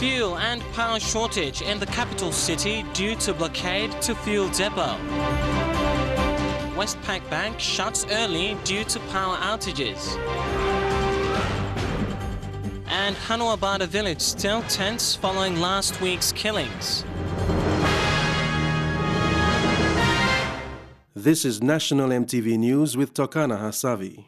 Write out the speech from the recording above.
Fuel and power shortage in the capital city due to blockade to fuel depot. Westpac Bank shuts early due to power outages. And Hanuabada village still tense following last week's killings. This is National EMTV News with Tokana Hasavi.